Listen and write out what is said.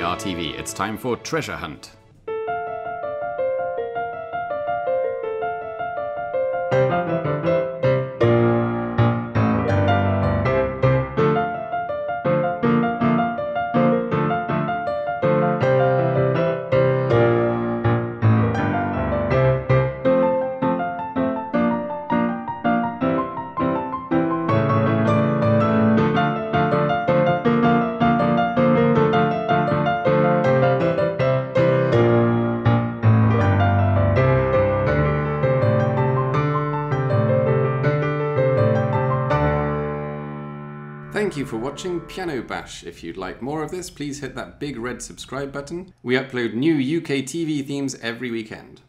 RTV. It's time for Treasure Hunt. Thank you for watching Piano Bash. If you'd like more of this, please hit that big red subscribe button. We upload new UK TV themes every weekend.